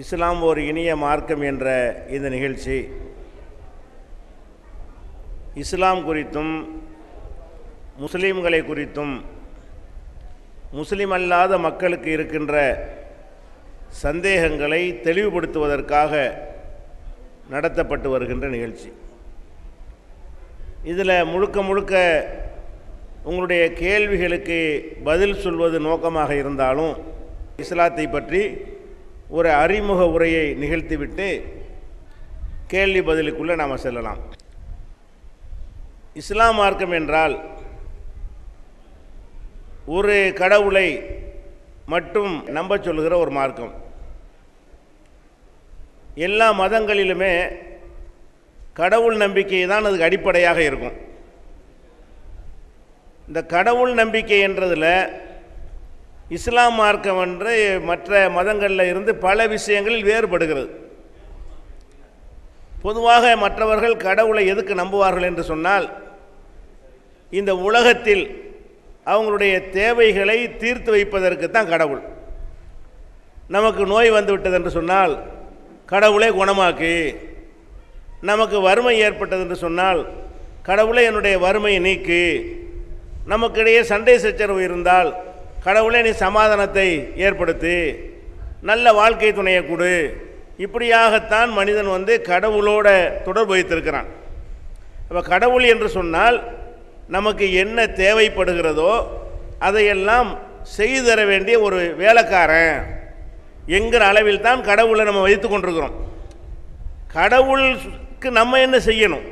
இஸ்லாம் ஒரு இனிய மார்க்கம் என்ற இந்த நிகழ்ச்சி. இஸ்லாம் குறித்தும் முஸ்லீம்களை குறித்தும் முஸ்லீம் அல்லாத மக்களுக்கு இருக்கின்ற சந்தேகங்களை தெளிவுபடுத்துவதற்காக நடத்தப்பட்டு வருகின்ற நிகழ்ச்சி. இதில் முழுக்க முழுக்க உங்களுடைய கேள்விகளுக்கு பதில் சொல்வது நோக்கமாக இருந்தாலும் இஸ்லாத்தை பற்றி ஒரு அறிமுக உரையை நிகழ்த்திவிட்டு கேள்வி பதிலுக்குள்ளே நாம் செல்லலாம். இஸ்லாம் மார்க்கம் என்றால் ஒரு கடவுளை மட்டும் நம்ப சொல்லுகிற ஒரு மார்க்கம். எல்லா மதங்களிலுமே கடவுள் நம்பிக்கை தான் அதுக்கு அடிப்படையாக இருக்கும். இந்த கடவுள் நம்பிக்கை என்றதில் இஸ்லாம் மார்க்கம் என்று மற்ற மதங்களில் இருந்து பல விஷயங்களில் வேறுபடுகிறது. பொதுவாக மற்றவர்கள் கடவுளை எதுக்கு நம்புவார்கள் என்று சொன்னால் இந்த உலகத்தில் அவங்களுடைய தேவைகளை தீர்த்து வைப்பதற்கு தான் கடவுள். நமக்கு நோய் வந்துவிட்டது என்று சொன்னால் கடவுளை குணமாக்கு. நமக்கு வறுமை ஏற்பட்டது என்று சொன்னால் கடவுளை என்னுடைய வறுமையை நீக்கு. நமக்கிடையே சண்டை சச்சரவு இருந்தால் கடவுளே நீ சமாதானத்தை ஏற்படுத்து. நல்ல வாழ்க்கை துணையை கொடு. இப்படியாகத்தான் மனிதன் வந்து கடவுளோட தொடர்பு வைத்திருக்கிறான். அப்போ கடவுள் என்று சொன்னால் நமக்கு என்ன தேவைப்படுகிறதோ அதையெல்லாம் செய்து தர வேண்டிய ஒரு வேலைக்காரன் என்கிற அளவில் தான் கடவுளை நம்ம வைத்து கொண்டிருக்கிறோம். கடவுளுக்கு நம்ம என்ன செய்யணும்?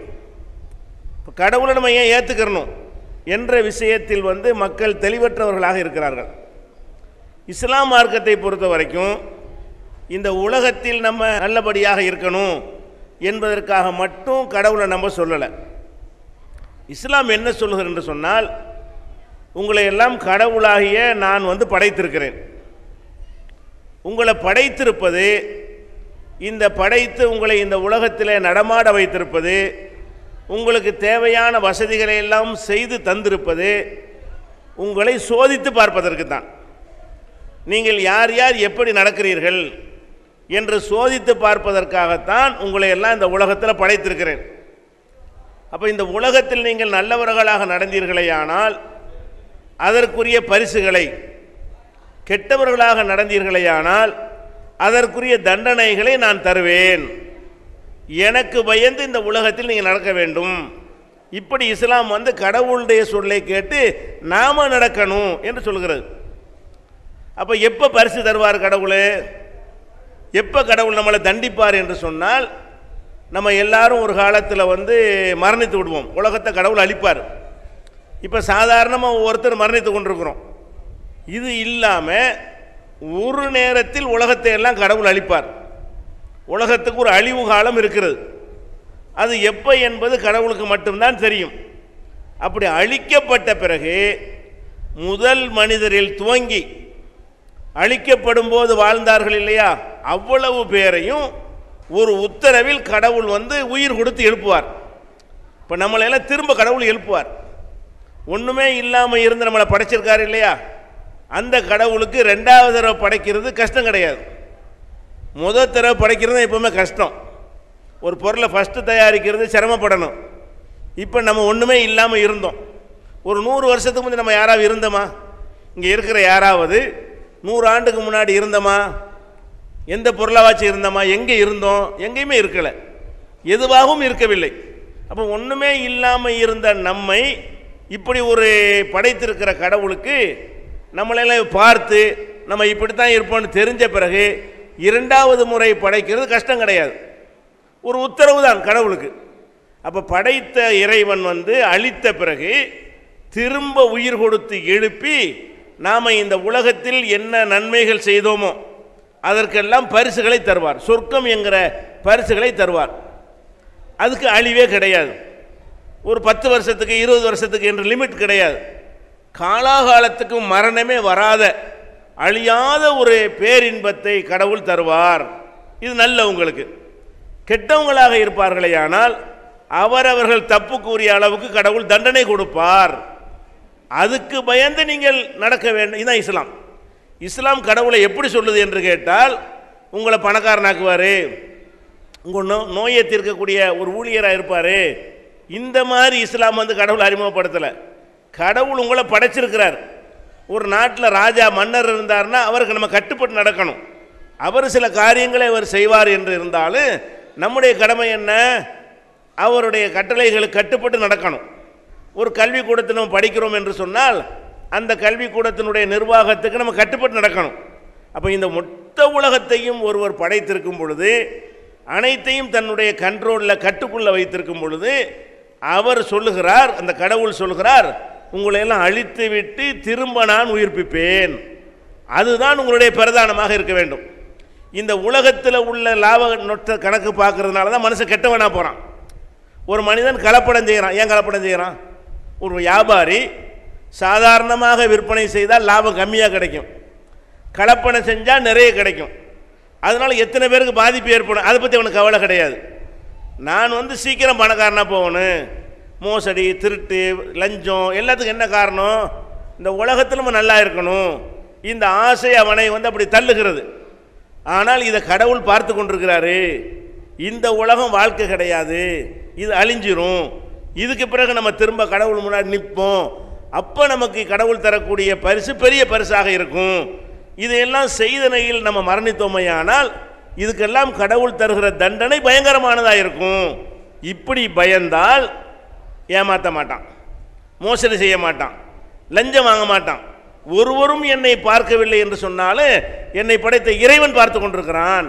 இப்போ கடவுளை நம்ம ஏன் ஏற்றுக்கிறணும் என்ற விஷயத்தில் வந்து மக்கள் தெளிவற்றவர்களாக இருக்கிறார்கள். இஸ்லாம் மார்க்கத்தை பொறுத்த வரைக்கும் இந்த உலகத்தில் நம்ம நல்லபடியாக இருக்கணும் என்பதற்காக மட்டும் கடவுளை நம்ம சொல்லலை. இஸ்லாம் என்ன சொல்லுகிறது என்று சொன்னால் உங்களை எல்லாம் கடவுளாகிய நான் வந்து படைத்திருக்கிறேன். உங்களை படைத்திருப்பது இந்த படைத்து உங்களை இந்த உலகத்தில் நடமாட வைத்திருப்பது உங்களுக்கு தேவையான வசதிகளை எல்லாம் செய்து தந்திருப்பது உங்களை சோதித்து பார்ப்பதற்கு தான். நீங்கள் யார் யார் எப்படி நடக்கிறீர்கள் என்று சோதித்து பார்ப்பதற்காகத்தான் உங்களை எல்லாம் இந்த உலகத்தில் படைத்திருக்கிறேன். அப்போ இந்த உலகத்தில் நீங்கள் நல்லவர்களாக நடந்தீர்களேயானால் அதற்குரிய பரிசுகளை கெட்டவர்களாக நடந்தீர்களேயானால் அதற்குரிய தண்டனைகளை நான் தருவேன். எனக்கு பயந்து இந்த உலகத்தில் நீங்கள் நடக்க வேண்டும். இப்படி இஸ்லாம் வந்து கடவுளுடைய சொல்லை கேட்டு நாம நடக்கணும் என்று சொல்கிறது. அப்போ எப்போ பரிசு தருவார் கடவுள்? எப்போ கடவுள் நம்மளை தண்டிப்பார் என்று சொன்னால் நம்ம எல்லாரும் ஒரு காலத்தில் வந்து மரணித்து விடுவோம். உலகத்தை கடவுள் அழிப்பார். இப்போ சாதாரணமாக ஒவ்வொருத்தர் மரணித்து கொண்டிருக்கிறோம். இது இல்லாமல் ஒரு நேரத்தில் உலகத்தை எல்லாம் கடவுள் அழிப்பார். உலகத்துக்கு ஒரு அழிவு காலம் இருக்கிறது. அது எப்போ என்பது கடவுளுக்கு மட்டும்தான் தெரியும். அப்படி அழிக்கப்பட்ட பிறகு முதல் மனிதரில் துவங்கி அழிக்கப்படும் போது வாழ்ந்தார்கள் இல்லையா? அவ்வளவு பேரையும் ஒரு உத்தரவில் கடவுள் வந்து உயிர் கொடுத்து எழுப்புவார். இப்போ நம்மளையெல்லாம் திரும்ப கடவுள் எழுப்புவார். ஒன்றுமே இல்லாமல் இருந்து நம்மளை படைச்சிருக்காரு இல்லையா? அந்த கடவுளுக்கு ரெண்டாவது தடவை படைக்கிறது கஷ்டம் கிடையாது. முத தடவை படைக்கிறது எப்போவுமே கஷ்டம். ஒரு பொருளை ஃபஸ்ட்டு தயாரிக்கிறது சிரமப்படணும். இப்போ நம்ம ஒன்றுமே இல்லாமல் இருந்தோம். ஒரு நூறு வருஷத்துக்கு முந்தைய நம்ம யாராவது இருந்தோமா? இங்கே இருக்கிற யாராவது நூறு ஆண்டுக்கு முன்னாடி இருந்தோமா? எந்த பொருளாவாச்சும் இருந்தோமா? எங்கே இருந்தோம்? எங்கேயுமே இருக்கலை. எதுவாகவும் இருக்கவில்லை. அப்போ ஒன்றுமே இல்லாமல் இருந்த நம்மை இப்படி ஒரு படைத்திருக்கிற கடவுளுக்கு நம்மளெல்லாம் பார்த்து நம்ம இப்படித்தான் இருப்போம்னு தெரிஞ்ச பிறகு இரண்டாவது முறை படைக்கிறது கஷ்டம் கிடையாது. ஒரு உத்தரவு தான் கடவுளுக்கு. அப்போ படைத்த இறைவன் வந்து அழித்த பிறகு திரும்ப உயிர் கொடுத்து எழுப்பி நாம் இந்த உலகத்தில் என்ன நன்மைகள் செய்தோமோ அதற்கெல்லாம் பரிசுகளை தருவார். சொர்க்கம் என்கிற பரிசுகளை தருவார். அதுக்கு அழிவே கிடையாது. ஒரு பத்து வருஷத்துக்கு இருபது வருஷத்துக்கு என்று லிமிட் கிடையாது. காலாகாலத்துக்கு மரணமே வராத அழியாத ஒரு பேரின்பத்தை கடவுள் தருவார். இது நல்ல உங்களுக்கு. கெட்டவங்களாக இருப்பார்களே ஆனால் அவரவர்கள் தப்பு கூறிய அளவுக்கு கடவுள் தண்டனை கொடுப்பார். அதுக்கு பயந்து நீங்கள் நடக்க வேண்டும். இதுதான் இஸ்லாம். இஸ்லாம் கடவுளை எப்படி சொல்லுது என்று கேட்டால் உங்களை பணக்காரனாக்குவார். உங்கள் நோ நோயை தீர்க்கக்கூடிய ஒரு ஊழியராக இருப்பார். இந்த மாதிரி இஸ்லாம் வந்து கடவுள் அறிமுகப்படுத்தலை. கடவுள் உங்களை படைச்சிருக்கிறார். ஒரு நாட்டில் ராஜா மன்னர் இருந்தார்னா அவருக்கு நம்ம கட்டுப்பட்டு நடக்கணும். அவர் சில காரியங்களை அவர் செய்வார் என்று இருந்தாலும் நம்முடைய கடமை என்ன? அவருடைய கட்டளைகளுக்கு கட்டுப்பட்டு நடக்கணும். ஒரு கல்விக்கூடத்தை நம்ம படிக்கிறோம் என்று சொன்னால் அந்த கல்விக்கூடத்தினுடைய நிர்வாகத்துக்கு நம்ம கட்டுப்பட்டு நடக்கணும். அப்போ இந்த மொத்த உலகத்தையும் ஒருவர் படைத்திருக்கும் பொழுது அனைத்தையும் தன்னுடைய கண்ட்ரோலில் கட்டுக்குள்ளே வைத்திருக்கும் பொழுது அவர் சொல்லுகிறார் அந்த கடவுள் சொல்லுகிறார் உங்களை எல்லாம் அழித்து விட்டு திரும்ப நான் உயிர்ப்பிப்பேன். அதுதான் உங்களுடைய பிரதானமாக இருக்க வேண்டும். இந்த உலகத்தில் உள்ள லாப நொட்ட கணக்கு பார்க்கறதுனால தான் மனுஷன் கெட்டவனாக போகிறான் ஒரு மனிதன் கலப்படம் செய்கிறான் ஏன் கலப்படம் செய்கிறான் ஒரு வியாபாரி சாதாரணமாக விற்பனை செய்தால் லாபம் கம்மியாக கிடைக்கும். கலப்பனை செஞ்சால் நிறைய கிடைக்கும். அதனால் எத்தனை பேருக்கு பாதிப்பு ஏற்படும்? அதை பற்றி அவனுக்கு கவலை கிடையாது. நான் வந்து சீக்கிரம் பணக்காரனாக போகணும். மோசடி திருட்டு லஞ்சம் எல்லாத்துக்கும் என்ன காரணம்? இந்த உலகத்தில் நம்ம நல்லா இருக்கணும். இந்த ஆசை அவனை வந்து அப்படி தள்ளுகிறது. ஆனால் இதை கடவுள் பார்த்து கொண்டிருக்கிறாரு. இந்த உலகம் வாழ்க்கை கிடையாது. இது அழிஞ்சிரும். இதுக்கு பிறகு நம்ம திரும்ப கடவுள் முன்னாடி நிற்போம். அப்போ நமக்கு கடவுள் தரக்கூடிய பரிசு பெரிய பரிசாக இருக்கும். இதையெல்லாம் செய்தனையில் நம்ம மரணித்தோமையானால் இதுக்கெல்லாம் கடவுள் தருகிற தண்டனை பயங்கரமானதாக இருக்கும். இப்படி பயந்தால் ஏமாற்ற மாட்டான். மோசடி செய்ய மாட்டான். லஞ்சம் வாங்க மாட்டான். ஒருவரும் என்னை பார்க்கவில்லை என்று சொன்னாலும் என்னை படைத்த இறைவன் பார்த்து கொண்டிருக்கிறான்.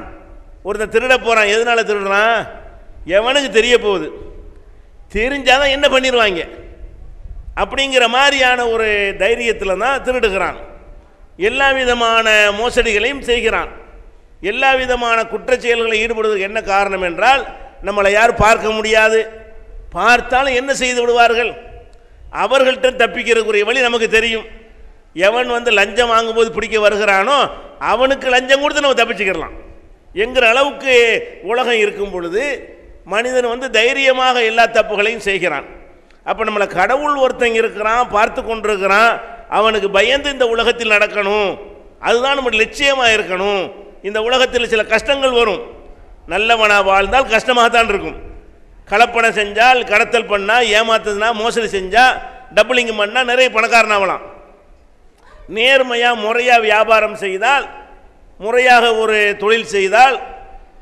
ஒருத்தன் திருட போகிறான் எதனால திருடுறான் எவனுக்கு தெரிய போகுது? தெரிஞ்சாதான் என்ன பண்ணிடுவாங்க அப்படிங்கிற மாதிரியான ஒரு தைரியத்தில் தான் திருடுகிறான். எல்லா விதமான மோசடிகளையும் செய்கிறான். எல்லா விதமான குற்றச்செயல்களில் ஈடுபடுவதற்கு என்ன காரணம் என்றால் நம்மளை யார் பார்க்க முடியாது. பார்த்தாலும் என்ன செய்து விடுவார்கள்? அவர்கள்ட்ட தப்பிக்கிறதுக்குரிய வழி நமக்கு தெரியும். எவன் வந்து லஞ்சம் வாங்கும்போது பிடிக்க வருகிறானோ அவனுக்கு லஞ்சம் கொடுத்து நம்ம தப்பிச்சுக்கிடலாம் என்கிற அளவுக்கு உலகம் இருக்கும் பொழுது மனிதன் வந்து தைரியமாக எல்லா தப்புகளையும் செய்கிறான். அப்போ நம்மளை கடவுள் ஒருத்தங்க இருக்கிறான் பார்த்து கொண்டிருக்கிறான். அவனுக்கு பயந்து இந்த உலகத்தில் நடக்கணும். அதுதான் நம்ம லட்சியமாக இருக்கணும். இந்த உலகத்தில் சில கஷ்டங்கள் வரும். நல்லவனாக வாழ்ந்தால் கஷ்டமாக தான் இருக்கும். கலப்பணம் செஞ்சால் கடத்தல் பண்ணால் ஏமாத்துதுனா மோசடி செஞ்சால் டபுளிங் பண்ணால் நிறைய பணக்காரனாகலாம் நேர்மையாக முறையாக வியாபாரம் செய்தால் முறையாக ஒரு தொழில் செய்தால்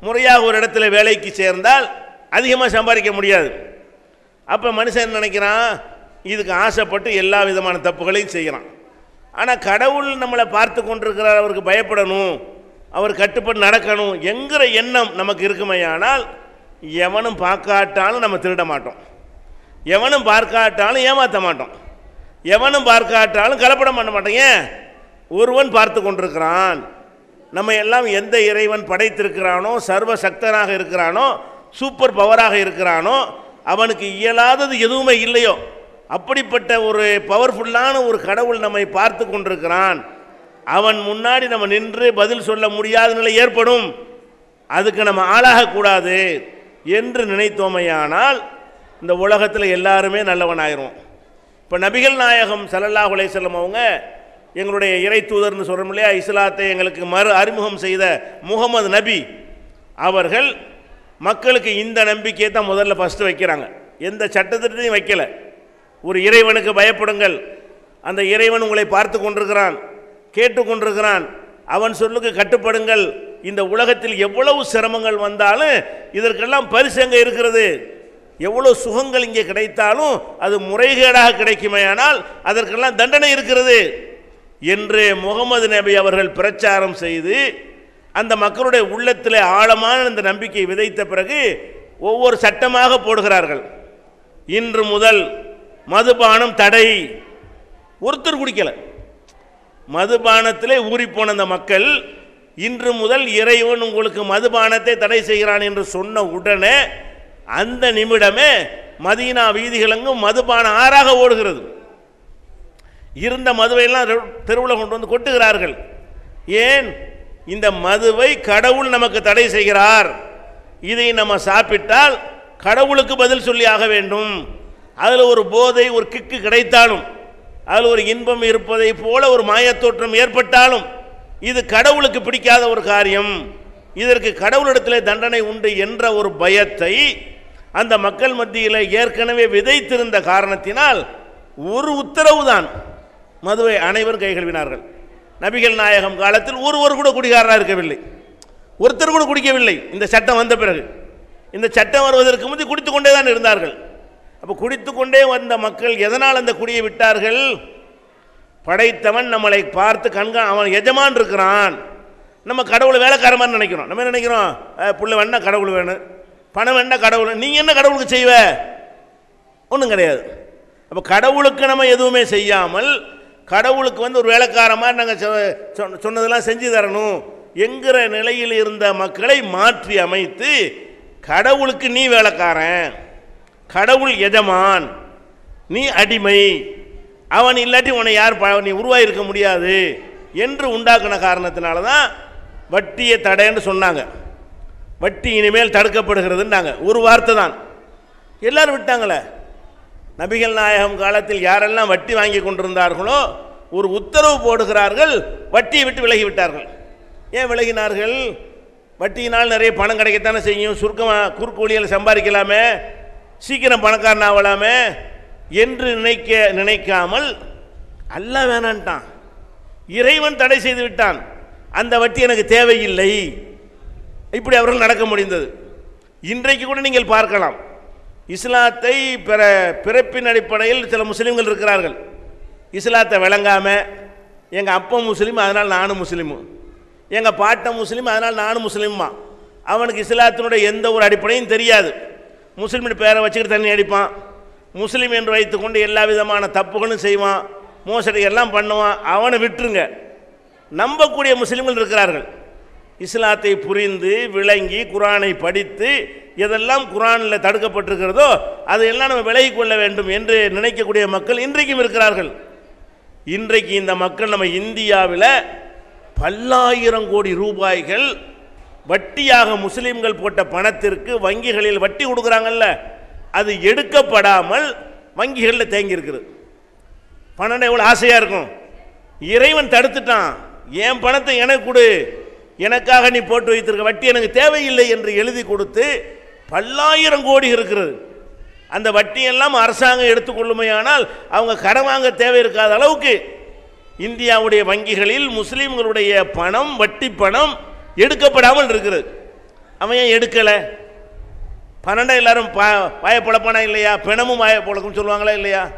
முறையாக ஒரு இடத்துல வேலைக்கு சேர்ந்தால் அதிகமாக சம்பாதிக்க முடியாது. அப்போ மனுஷன் நினைக்கிறான்? இதுக்கு ஆசைப்பட்டு எல்லா விதமான தப்புகளையும் செய்கிறான் ஆனால் கடவுள் நம்மளை பார்த்து கொண்டிருக்கிறார் அவருக்கு பயப்படணும் அவர் கட்டுப்பட்டு நடக்கணும் என்கிற எண்ணம் நமக்கு இருக்குமையானால் எவனும் பார்க்காட்டாலும் நம்ம திருட மாட்டோம். எவனும் பார்க்காட்டாலும் ஏமாற்ற மாட்டோம். எவனும் பார்க்காட்டாலும் கலப்படம் பண்ண மாட்டோம். ஏன்? ஒருவன் பார்த்து கொண்டிருக்கிறான். நம்ம எல்லாம் எந்த இறைவன் படைத்திருக்கிறானோ சர்வ சக்தனாக இருக்கிறானோ சூப்பர் பவராக இருக்கிறானோ அவனுக்கு இயலாதது எதுவுமே இல்லையோ. அப்படிப்பட்ட ஒரு பவர்ஃபுல்லான ஒரு கடவுள் நம்மை பார்த்து கொண்டிருக்கிறான். அவன் முன்னாடி நம்ம நின்று பதில் சொல்ல முடியாத நிலை ஏற்படும். அதுக்கு நம்ம ஆளாகக்கூடாது. என்று நினைத்தோமையானால் இந்த உலகத்தில் எல்லாருமே நல்லவனாயிரும் இப்போ நபிகள் நாயகம் சல்லல்லா அலைஹி அவங்க எங்களுடைய இறை தூதர்னு சொல்கிறோம் இல்லையா? இஸ்லாத்தை எங்களுக்கு மறு அறிமுகம் செய்த முகமது நபி அவர்கள் மக்களுக்கு இந்த நம்பிக்கையை தான் முதல்ல ஃபஸ்ட்டு வைக்கிறாங்க. எந்த சட்டத்திட்டையும் வைக்கல. ஒரு இறைவனுக்கு பயப்படுங்கள். அந்த இறைவன் உங்களை பார்த்து கொண்டிருக்கிறான் கேட்டு கொண்டிருக்கிறான். அவன் சொல்லுக்கு கட்டுப்படுங்கள். இந்த உலகத்தில் எவ்வளவு சிரமங்கள் வந்தாலும் இதற்கெல்லாம் பரிசு எங்கே இருக்கிறது? எவ்வளோ சுகங்கள் இங்கே கிடைத்தாலும் அது முறைகேடாக கிடைக்குமேயானால் அதற்கெல்லாம் தண்டனை இருக்கிறது. என்று முகமது நபி அவர்கள் பிரச்சாரம் செய்து அந்த மக்களுடைய உள்ளத்தில் ஆழமான இந்த நம்பிக்கையை விதைத்த பிறகு ஒவ்வொரு சட்டமாக போடுகிறார்கள். இன்று முதல் மதுபானம் தடை. ஒருத்தர் குடிக்கலை. மதுபானத்திலே ஊறிப்போன அந்த மக்கள் இன்று முதல் இறைவன் உங்களுக்கு மதுபானத்தை தடை செய்கிறான் என்று சொன்ன உடனே அந்த நிமிடமே மதீனா வீதிகளெங்கும் மதுபான ஆறாக ஓடுகிறது. இருந்த மதுவையெல்லாம் தெருவில் கொண்டு வந்து கொட்டுகிறார்கள். ஏன்? இந்த மதுவை கடவுள் நமக்கு தடை செய்கிறார். இதை நம்ம சாப்பிட்டால் கடவுளுக்கு பதில் சொல்லி ஆக வேண்டும். அதில் ஒரு போதை ஒரு கிக்கு கிடைத்தாலும் அதில் ஒரு இன்பம் இருப்பதை போல ஒரு மாயத்தோற்றம் ஏற்பட்டாலும் இது கடவுளுக்கு பிடிக்காத ஒரு காரியம். இதற்கு கடவுளிடத்திலே தண்டனை உண்டு என்ற ஒரு பயத்தை அந்த மக்கள் மத்தியில் ஏற்கனவே விதைத்திருந்த காரணத்தினால் ஒரு உத்தரவு தான் மதுவை அனைவரும் கைகழுவினார்கள் நபிகள் நாயகம் காலத்தில் ஒருவர் கூட குடிகாரராக இருக்கவில்லை. ஒருத்தர் கூட குடிக்கவில்லை. இந்த சட்டம் வந்த பிறகு. இந்த சட்டம் வருவதற்கு முந்தி குடித்து கொண்டே தான் இருந்தார்கள். அப்போ குடித்து கொண்டே வந்த மக்கள் எதனால் அந்த குடியை விட்டார்கள்? படைத்தவன் நம்மளை பார்த்து கண்கா அவன் எஜமான் இருக்கிறான். நம்ம கடவுளை வேலைக்கார மாதிரி நினைக்கிறோம். நம்ம என்ன நினைக்கிறோம்? அஹ், புள்ள வேணா கடவுள் வேணும். பணம் வேணா கடவுள் நீங்கள் என்ன கடவுளுக்கு செய்வ? ஒன்றும் கிடையாது. அப்போ கடவுளுக்கு நம்ம எதுவுமே செய்யாமல் கடவுளுக்கு வந்து ஒரு வேலைக்கார மாதிரி நாங்கள் சொன்னதெல்லாம் செஞ்சு தரணும். என்கிற நிலையில் இருந்த மக்களை மாற்றி அமைத்து கடவுளுக்கு நீ வேலைக்காரன். கடவுள் எஜமான். நீ அடிமை. அவன் இல்லாட்டி உன்னை யார் நீ உருவாயிருக்க முடியாது என்று உண்டாக்குன காரணத்தினால தான் வட்டியை தடைன்னு சொன்னாங்க. வட்டி இனிமேல் தடுக்கப்படுகிறதுன்னாங்க. ஒரு வார்த்தை தான். எல்லாரும் விட்டாங்களே? நபிகள் நாயகம் காலத்தில் யாரெல்லாம் வட்டி வாங்கி கொண்டிருந்தார்களோ ஒரு உத்தரவு போடுகிறார்கள் வட்டியை விட்டு விலகி விட்டார்கள். ஏன் விலகினார்கள்? வட்டியினால் நிறைய பணம் கிடைக்கத்தானே செய்யும். சுருக்கமாக குறுக்கூலியில் சம்பாதிக்கலாமே? சீக்கிரம் பணக்காரன் ஆகலாமே என்று நினைக்க நினைக்காமல் அல்ல வேணான்ட்டான். இறைவன் தடை செய்து விட்டான். அந்த வட்டி எனக்கு தேவையில்லை. இப்படி அவர்கள் நடக்க முடிந்தது. இன்றைக்கு கூட நீங்கள் பார்க்கலாம். இஸ்லாத்தை பிற பிறப்பின் அடிப்படையில் சில முஸ்லீம்கள் இருக்கிறார்கள். இஸ்லாத்தை விளங்காமல் எங்கள் அப்பா முஸ்லீம் அதனால் நானும் முஸ்லீமு. எங்கள் பாட்டன் முஸ்லீம் அதனால் நானும் முஸ்லீம்மா. அவனுக்கு இஸ்லாத்தினுடைய எந்த ஒரு அடிப்படையும் தெரியாது. முஸ்லீமின் பேரை வச்சுக்கிட்டு தண்ணி அடிப்பான். முஸ்லீம் என்று வைத்துக்கொண்டு எல்லா விதமான தப்புகளும் செய்வான் மோசடி எல்லாம் பண்ணுவான். அவனை விட்டுருங்க. நம்பக்கூடிய முஸ்லீம்கள் இருக்கிறார்கள். இஸ்லாத்தை புரிந்து விளங்கி குரானை படித்து எதெல்லாம் குரானில் தடுக்கப்பட்டிருக்கிறதோ அதையெல்லாம் நம்ம விலகி கொள்ள வேண்டும் என்று நினைக்கக்கூடிய மக்கள் இன்றைக்கும் இருக்கிறார்கள். இன்றைக்கு இந்த மக்கள் நம்ம இந்தியாவில் பல்லாயிரம் கோடி ரூபாய்கள் வட்டியாக முஸ்லீம்கள் போட்ட பணத்திற்கு வங்கிகளில் வட்டி கொடுக்குறாங்கல்ல. அது எடுக்கப்படாமல் வங்கிகளில் தேங்கி இருக்குது பணம் எவ்வளோ ஆசையாக இருக்கும்? இறைவன் தடுத்துட்டான். என் பணத்தை எனக்கு கொடு. எனக்காக நீ போட்டு வைத்திருக்க வட்டி எனக்கு தேவையில்லை என்று எழுதி கொடுத்து பல்லாயிரம் கோடி இருக்கிறது. அந்த வட்டியெல்லாம் அரசாங்கம் எடுத்துக்கொள்ளுமையானால் அவங்க கடன் வாங்க தேவை இருக்காத அளவுக்கு இந்தியாவுடைய வங்கிகளில் முஸ்லீம்களுடைய பணம் வட்டி பணம் எடுக்கப்படாமல் இருக்கிறது. அவன் ஏன் எடுக்கலை? பன்னெண்டா எல்லாரும் பா வாய இல்லையா? பிணமும் வாய பொழக்கும் சொல்லுவாங்களா இல்லையா?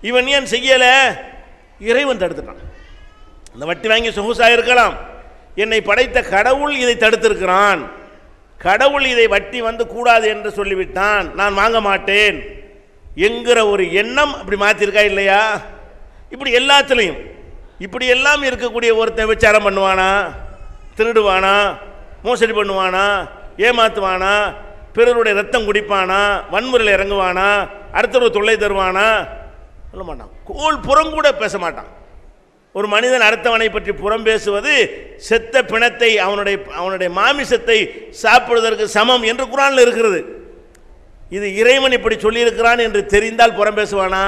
இவன் ஏன் செய்யலை? இறைவன் தடுத்துட்டான். அந்த வட்டி வாங்கி சொகுசாக இருக்கலாம். என்னை படைத்த கடவுள் இதை தடுத்திருக்கிறான். கடவுள் இதை வட்டி வந்து கூடாது என்று சொல்லிவிட்டான். நான் வாங்க மாட்டேன். என்கிற ஒரு எண்ணம் அப்படி மாற்றிருக்கா இல்லையா? இப்படி எல்லாத்துலேயும். இப்படி எல்லாம் இருக்கக்கூடிய ஒருத்தன் விசாரம் பண்ணுவானா? திருடுவானா? மோசடி பண்ணுவானா? ஏமாத்துவானா? பிறருடைய ரத்தம் குடிப்பானா? வன்முறையில் இறங்குவானா? அடுத்தவர் தொல்லை தருவானா? சொல்ல மாட்டான். கோல் புறம் கூட பேச மாட்டான். ஒரு மனிதன் அடுத்தவனை பற்றி புறம் பேசுவது செத்த பிணத்தை அவனுடைய அவனுடைய மாமிசத்தை சாப்பிடுவதற்கு சமம் என்று குரானில் இருக்கிறது. இது இறைவன் இப்படி சொல்லியிருக்கிறான் என்று தெரிந்தால் புறம் பேசுவானா?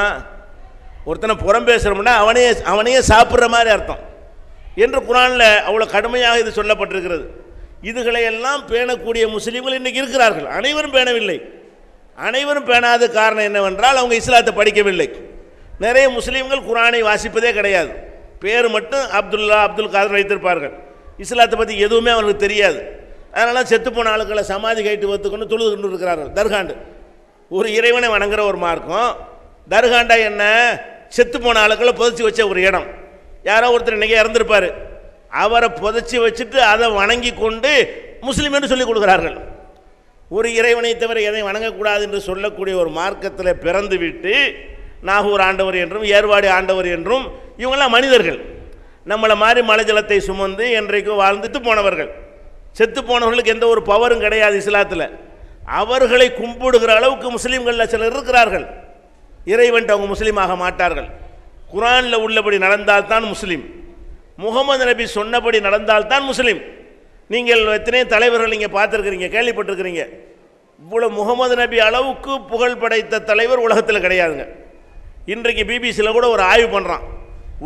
ஒருத்தனை புறம் பேசுகிறோம்னா அவனையே அவனையே சாப்பிட்ற மாதிரி அர்த்தம். என்று குரானில் அவ்வளோ கடுமையாக இது சொல்லப்பட்டிருக்கிறது. இதுகளையெல்லாம் பேணக்கூடிய முஸ்லீம்கள் இன்றைக்கி இருக்கிறார்கள். அனைவரும் பேணவில்லை. அனைவரும் பேணாத காரணம் என்னவென்றால் அவங்க இஸ்லாத்தை படிக்கவில்லை. நிறைய முஸ்லீம்கள் குரானை வாசிப்பதே கிடையாது. பேர் மட்டும் அப்துல்லா அப்துல் காதர் வைத்திருப்பார்கள். இஸ்லாத்தை பற்றி எதுவுமே அவங்களுக்கு தெரியாது. அதனால் செத்துப்போன ஆளுக்களை சமாதி கைட்டு வைத்துக்கொண்டு தொழுது கொண்டு இருக்கிறார்கள். தர்காண்டு. ஒரு இறைவனை வணங்குற ஒரு மார்க்கம். தர்காண்டா என்ன? செத்துப்போன ஆளுக்களை புதைச்சி வச்ச ஒரு இடம். யாரோ ஒருத்தர் இன்றைக்கி இறந்துருப்பார். அவரை புதைச்சி வச்சுட்டு அதை வணங்கி கொண்டு முஸ்லீம் என்று சொல்லிக் கொடுக்குறார்கள். ஒரு இறைவனை தவிர எதையும் வணங்கக்கூடாது என்று சொல்லக்கூடிய ஒரு மார்க்கத்தில் பிறந்து விட்டு நாகூர் ஆண்டவர் என்றும் ஏர்வாடி ஆண்டவர் என்றும் இவங்கெல்லாம் மனிதர்கள். நம்மளை மாதிரி மலை ஜலத்தை சுமந்து என்றைக்கும் வாழ்ந்துட்டு போனவர்கள். செத்து போனவர்களுக்கு எந்த ஒரு பவரும் கிடையாது இஸ்லாத்தில். அவர்களை கும்பிடுகிற அளவுக்கு முஸ்லீம்களில் சிலர் இருக்கிறார்கள். இறைவன்ட்டு அவங்க முஸ்லீம் ஆக மாட்டார்கள். குரானில் உள்ளபடி நடந்தால்தான் முஸ்லீம். முகமது நபி சொன்னபடி நடந்தால்தான் முஸ்லீம். நீங்கள் எத்தனை தலைவர்கள் நீங்கள் பார்த்துருக்குறீங்க கேள்விப்பட்டிருக்கிறீங்க? இவ்வளோ முகமது நபி அளவுக்கு புகழ் படைத்த தலைவர் உலகத்தில் கிடையாதுங்க. இன்றைக்கு பிபிசியில் கூட ஒரு ஆய்வு பண்ணுறான்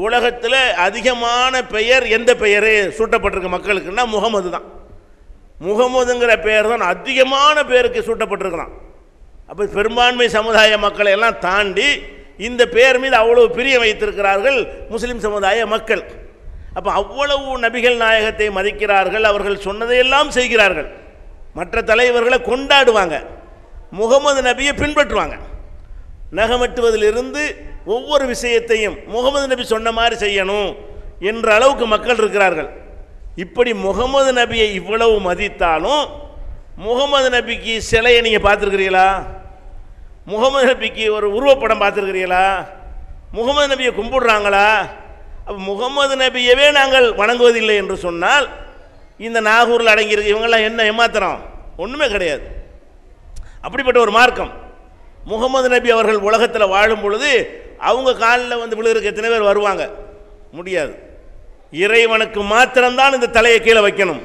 உலகத்தில் அதிகமான பெயர் எந்த பெயர் சூட்டப்பட்டிருக்கு மக்களுக்குன்னா முகமது தான். முகமதுங்கிற பெயர் தான் அதிகமான பேருக்கு சூட்டப்பட்டிருக்கிறான். அப்போ பெரும்பான்மை சமுதாய மக்களை எல்லாம் தாண்டி இந்த பெயர் மீது அவ்வளோ பிரியம் வைத்திருக்கிறார்கள் முஸ்லீம் சமுதாய மக்கள். அப்போ அவ்வளவு நபிகள் நாயகத்தை மதிக்கிறார்கள் அவர்கள் சொன்னதையெல்லாம் செய்கிறார்கள். மற்ற தலைவர்களை கொண்டாடுவாங்க. முகமது நபியை பின்பற்றுவாங்க. நகமட்டுவதிலிருந்து ஒவ்வொரு விஷயத்தையும் முகமது நபி சொன்ன மாதிரி செய்யணும் என்ற அளவுக்கு மக்கள் இருக்கிறார்கள். இப்படி முகமது நபியை இவ்வளவு மதித்தாலும் முகமது நபிக்கு சிலையை நீங்கள் பார்த்துருக்கிறீங்களா முகமது நபிக்கு ஒரு உருவப்படம் பார்த்துருக்கிறீங்களா முகமது நபியை கும்பிடுறாங்களா? முகமது நபியவே நாங்கள் வணங்குவதில்லை என்று சொன்னால் இந்த நாகூரில் அடங்கியிருக்கு இவங்கெல்லாம் என்ன ஏமாத்திரம் ஒன்றுமே கிடையாது. அப்படிப்பட்ட ஒரு மார்க்கம். முகமது நபி அவர்கள் உலகத்தில் வாழும் பொழுது அவங்க காலில் வந்து விழுகிறதுக்கு எத்தனை பேர் வருவாங்க? முடியாது. இறைவனுக்கு மாத்திரம்தான் இந்த தலையை கீழே வைக்கணும்.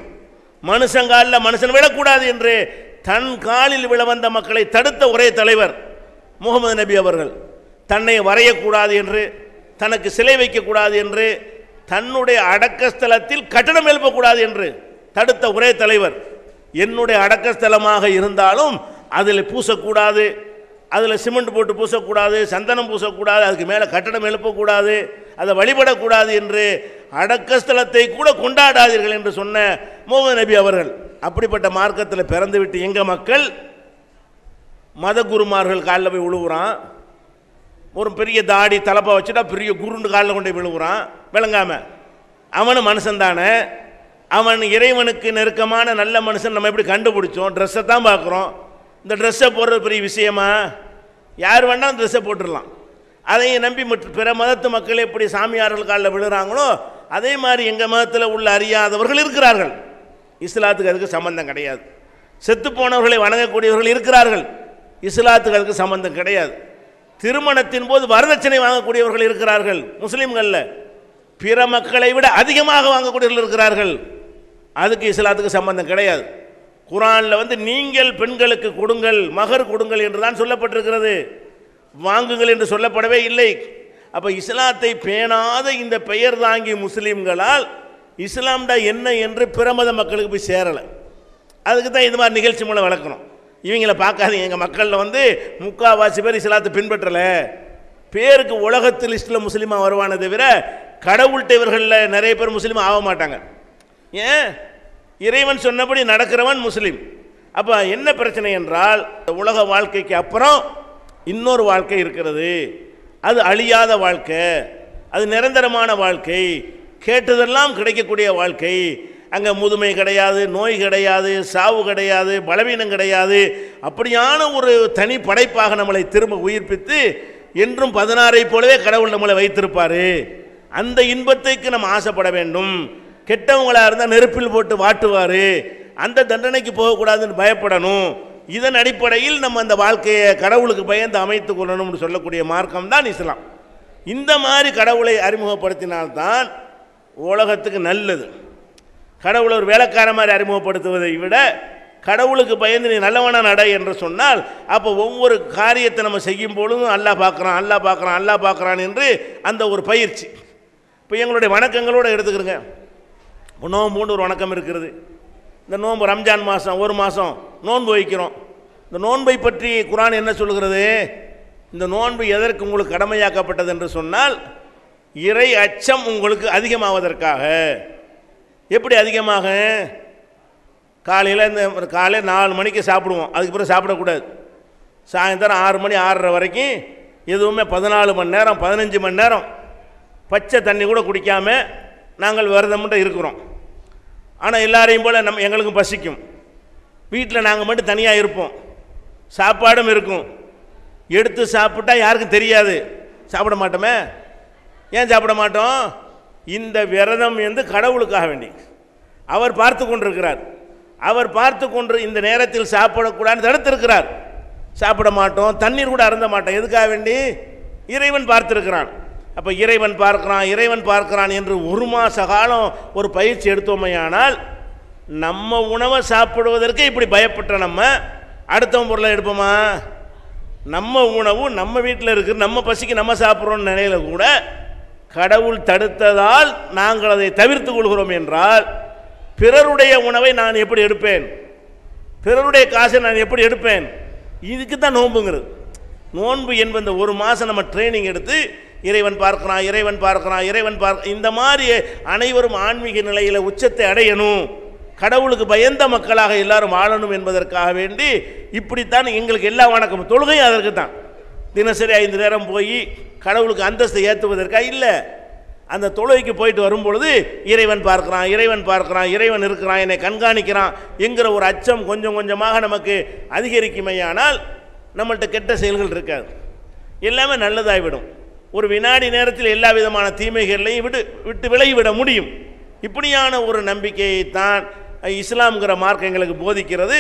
மனுஷங்காலில் மனுஷன் விழக்கூடாது என்று தன் காலில் விழ வந்த மக்களை தடுத்த ஒரே தலைவர் முகமது நபி அவர்கள். தன்னை வரையக்கூடாது என்று தனக்கு சிலை வைக்கக்கூடாது என்று தன்னுடைய அடக்கஸ்தலத்தில் கட்டணம் எழுப்பக்கூடாது என்று தடுத்த ஒரே தலைவர். என்னுடைய அடக்கஸ்தலமாக இருந்தாலும் அதில் பூசக்கூடாது அதில் சிமெண்ட் போட்டு பூசக்கூடாது சந்தனம் பூசக்கூடாது அதுக்கு மேலே கட்டடம் எழுப்பக்கூடாது அதை வழிபடக்கூடாது என்று அடக்கஸ்தலத்தை கூட கொண்டாடாதீர்கள் என்று சொன்ன மோகன் நபி அவர்கள். அப்படிப்பட்ட மார்க்கத்தில் பிறந்துவிட்டு எங்கள் மக்கள்? மத குருமார்கள் காலில் போய் உழுவுறான். ஒரு பெரிய தாடி தலைப்பை வச்சுட்டா பெரிய குருண்டு காலில் கொண்டு விழுகிறான் விளங்காமல் விளங்காம. அவனும் மனுஷன்தானே அவன் இறைவனுக்கு நெருக்கமான நல்ல மனுஷன் நம்ம எப்படி கண்டுபிடிச்சோம்? ட்ரெஸ்ஸை தான் பார்க்குறோம். இந்த ட்ரெஸ்ஸை போடுறது பெரிய விஷயமா? யார் வேணாலும் ட்ரெஸ்ஸை போட்டுடலாம். அதையும் நம்பி பிற மதத்து மக்கள் எப்படி சாமியார்கள் காலில் விழுகிறாங்களோ அதே மாதிரி எங்கள் மதத்தில் உள்ள அறியாதவர்கள் இருக்கிறார்கள். இஸ்லாத்துக்கு அதுக்கு சம்பந்தம் கிடையாது. செத்து போனவர்களை வணங்கக்கூடியவர்கள் இருக்கிறார்கள். இஸ்லாத்துக்கு அதுக்கு சம்பந்தம் கிடையாது. திருமணத்தின் போது வரதட்சணை வாங்கக்கூடியவர்கள் இருக்கிறார்கள் முஸ்லீம்களில். பிற மக்களை விட அதிகமாக வாங்கக்கூடியவர்கள் இருக்கிறார்கள். அதுக்கு இஸ்லாத்துக்கு சம்பந்தம் கிடையாது. குரானில் வந்து நீங்கள் பெண்களுக்கு கொடுங்கள் மகர் கொடுங்கள் என்று தான் சொல்லப்பட்டிருக்கிறது. வாங்குங்கள் என்று சொல்லப்படவே இல்லை. அப்போ இஸ்லாத்தை பேணாத இந்த பெயர் தாங்கி முஸ்லீம்களால் இஸ்லாம்டா என்ன என்று பிரமத மக்களுக்கு போய் சேரலை. அதுக்கு தான் இது மாதிரி நிகழ்ச்சி மூலம் வளர்க்கணும். இவங்கள பார்க்காதீங்க. எங்கள் மக்களில் வந்து முக்கால்வாசி பேர் இஸ்லாத்தை பின்பற்றலை. பேருக்கு உலகத்து லிஸ்ட்டில் முஸ்லீமாக வருவானே தவிர கடவுள்கிட்ட இவர்களில் நிறைய பேர் முஸ்லீம் ஆக மாட்டாங்க. ஏன்? இறைவன் சொன்னபடி நடக்கிறவன் முஸ்லீம். அப்போ என்ன பிரச்சனை என்றால் உலக வாழ்க்கைக்கு அப்புறம் இன்னொரு வாழ்க்கை இருக்கிறது. அது அழியாத வாழ்க்கை. அது நிரந்தரமான வாழ்க்கை. கேட்டதெல்லாம் கிடைக்கக்கூடிய வாழ்க்கை. அங்கே முதுமை கிடையாது நோய் கிடையாது சாவு கிடையாது பலவீனம் கிடையாது. அப்படியான ஒரு தனி படைப்பாக நம்மளை திரும்ப உயிர்ப்பித்து என்றும் பதினாறை போலவே கடவுள் நம்மளை வைத்திருப்பார். அந்த இன்பத்தைக்கு நம்ம ஆசைப்பட வேண்டும். கெட்டவங்களாக இருந்தால் நெருப்பில் போட்டு வாட்டுவார். அந்த தண்டனைக்கு போகக்கூடாதுன்னு பயப்படணும். இதன் அடிப்படையில் நம்ம அந்த வாழ்க்கையை கடவுளுக்கு பயந்து அமைத்து கொள்ளணும்னு சொல்லக்கூடிய மார்க்கம் தான் இஸ்லாம். இந்த மாதிரி கடவுளை அறிமுகப்படுத்தினால்தான் உலகத்துக்கு நல்லது. கடவுளை ஒரு வேலைக்கார மாதிரி அறிமுகப்படுத்துவதை விட கடவுளுக்கு பயந்து நீ நல்லவனாக நட என்று சொன்னால் அப்போ ஒவ்வொரு காரியத்தை நம்ம செய்யும் பொழுதும் அல்லாஹ் பார்க்குறான் அல்லாஹ் பார்க்குறான் அல்லாஹ் பார்க்குறான் என்று அந்த ஒரு பயிற்சி. இப்போ எங்களுடைய வணக்கங்களோடு எடுத்துக்கிறோங்க. நோம்புன்னு ஒரு வணக்கம் இருக்கிறது. இந்த நோன்பு ரம்ஜான் மாதம் ஒரு மாதம் நோன்பு வைக்கிறோம். இந்த நோன்பை பற்றி குரான் என்ன சொல்கிறது இந்த நோன்பு எதற்கு உங்களுக்கு கடமையாக்கப்பட்டது என்று சொன்னால் இறை அச்சம் உங்களுக்கு அதிகமாவதற்காக. எப்படி அதிகமாக? காலையில் இந்த காலையில் நாலு மணிக்கு சாப்பிடுவோம். அதுக்கு பிறகு சாப்பிடக்கூடாது. சாயந்தரம் ஆறு மணி ஆறரை வரைக்கும் எதுவுமே பதினாலு மணி நேரம் பதினஞ்சு மணி நேரம் பச்சை தண்ணி கூட குடிக்காம நாங்கள் விரதம்ன்ற இருக்கிறோம். ஆனால் எல்லாரையும் போல் நம்ம எங்களுக்கும் பசிக்கும். வீட்டில் நாங்கள் மட்டும் தனியாக இருப்போம். சாப்பாடும் இருக்கும். எடுத்து சாப்பிட்டா யாருக்கும் தெரியாது. சாப்பிட மாட்டோமே? ஏன் சாப்பிட மாட்டோம்? இந்த விரதம் வந்து கடவுளுக்காக வேண்டி. அவர் பார்த்து கொண்டிருக்கிறார். அவர் பார்த்து கொண்டு இந்த நேரத்தில் சாப்பிடக்கூடாதுன்னு தடுத்திருக்கிறார். சாப்பிட மாட்டோம் தண்ணீர் கூட அருந்த மாட்டோம். எதுக்காக வேண்டி? இறைவன் பார்த்துருக்கிறான். அப்போ இறைவன் பார்க்கிறான் இறைவன் பார்க்கிறான் என்று ஒரு மாத காலம் ஒரு பயிற்சி எடுத்தோமையானால் நம்ம உணவை சாப்பிடுவதற்கு இப்படி பயப்பட்ட நம்ம அடுத்தவன் பொருளை எடுப்போமா? நம்ம உணவு நம்ம வீட்டில் இருக்கிற நம்ம பசிக்கு நம்ம சாப்பிட்றோன்னு நினையில கூட கடவுள் தடுத்ததால் நாங்கள் அதை தவிர்த்து கொள்கிறோம் என்றால் பிறருடைய உணவை நான் எப்படி எடுப்பேன்? பிறருடைய காசை நான் எப்படி எடுப்பேன்? இதுக்கு தான் நோன்புங்கிறது. நோன்பு என்பது ஒரு மாதம் நம்ம ட்ரைனிங் எடுத்து இறைவன் பார்க்கிறான் இறைவன் பார்க்கிறான் இறைவன் பார்க்க இந்த மாதிரி அனைவரும் ஆன்மீக நிலையில் உச்சத்தை அடையணும். கடவுளுக்கு பயந்த மக்களாக எல்லாரும் வாழணும் என்பதற்காக வேண்டி இப்படித்தான் எங்களுக்கு எல்லா வணக்கமும். தொழுகையும் அதற்கு தான் தினசரி ஐந்து நேரம் போய் கடவுளுக்கு அந்தஸ்தை ஏற்றுவதற்காக இல்லை. அந்த தொழுகைக்கு போயிட்டு வரும்பொழுது இறைவன் பார்க்கிறான் இறைவன் பார்க்கிறான் இறைவன் இருக்கிறான் என்னை கண்காணிக்கிறான் என்கிற ஒரு அச்சம் கொஞ்சம் கொஞ்சமாக நமக்கு அதிகரிக்குமையானால் நம்மள்கிட்ட கெட்ட செயல்கள் இருக்காது. எல்லாமே நல்லதாகிவிடும் ஒரு வினாடி நேரத்தில் எல்லா விதமான தீமைகளையும் விட்டு விட்டு விலகிவிட முடியும். இப்படியான ஒரு நம்பிக்கையை தான் இஸ்லாம்ங்கிற மார்க்கம் எங்களுக்கு போதிக்கிறது.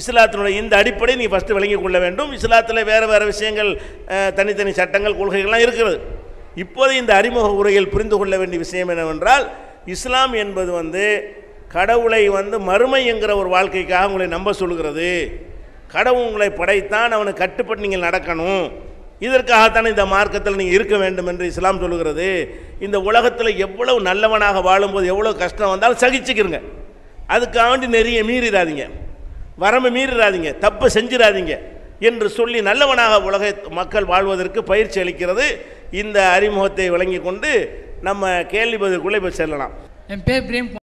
இஸ்லாத்தினுடைய இந்த அடிப்படை நீ ஃபஸ்ட்டு விளங்கிக் கொள்ள வேண்டும். இஸ்லாத்தில் வேறு வேறு விஷயங்கள் தனித்தனி சட்டங்கள் கொள்கைகள்லாம் இருக்கிறது இப்போது இந்த அறிமுக உரையில் புரிந்து கொள்ள வேண்டிய விஷயம் என்னவென்றால் இஸ்லாம் என்பது வந்து கடவுளை வந்து மறுமை என்கிற ஒரு வாழ்க்கைக்காக உங்களை நம்ப சொல்கிறது. கடவுள் உங்களை படைத்தான் அவனுக்கு கட்டுப்பட்டு நீங்கள் நடக்கணும். இதற்காகத்தான் இந்த மார்க்கத்தில் நீங்கள் இருக்க வேண்டும் என்று இஸ்லாம் சொல்லுகிறது. இந்த உலகத்தில் எவ்வளவு நல்லவனாக வாழும்போது எவ்வளோ கஷ்டம் வந்தாலும் சகிச்சுக்கிறங்க அதுக்காக வேண்டி நிறைய மீறிடாதீங்க. வரம்பு மீறிடாதீங்க தப்பு செஞ்சிடாதீங்க என்று சொல்லி நல்லவனாக உலக மக்கள் வாழ்வதற்கு பயிற்சி அளிக்கிறது. இந்த அறிமுகத்தை வழங்கி கொண்டு நம்ம கேள்வி பதிலுக்குள்ளே போய் செல்லலாம். என் பேர் பிரேம்